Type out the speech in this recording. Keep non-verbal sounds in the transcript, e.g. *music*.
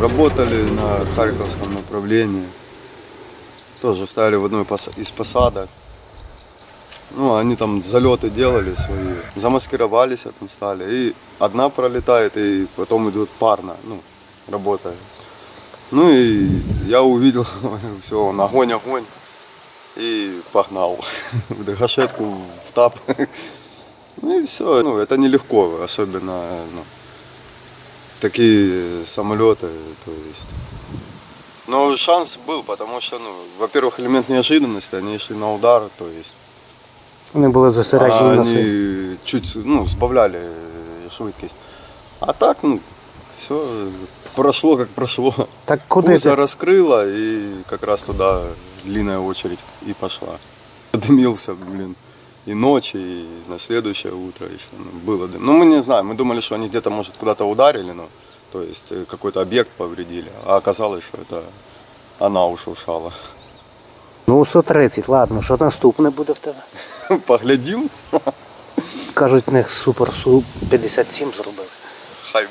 Работали на Харьковском направлении. Тоже стояли в одной из посадок. Ну, они там залеты делали свои, замаскировались там стали. И одна пролетает, и потом идут парно, ну, работает. Ну и я увидел, *laughs* все, он огонь, огонь. И погнал *laughs* в гашетку, в тап. *laughs* Ну и все. Ну, это нелегко, особенно ну, такие самолеты. То есть. Но шанс был, потому что, ну, во-первых, элемент неожиданности, они шли на удар, то есть Вони були зосереджені а на собі. они чуть ну, сбавляли швидкість. А так, ну, все прошло как прошло. Так куди Пузо ти? раскрыло и как раз туда длинная очередь и пошла. Дымился, блин, и ночь, и на следующее утро еще ну, было дым. Ну, мы не знаем, мы думали, что они где-то, может, куда-то ударили, ну, то есть э, какой-то объект повредили, а оказалось, что это она уж ушала. Ну, Су-30, ладно, що наступне буде в тебе? *laughs* Поглядим, Кажуть, в них супер Су-57 зробили. хай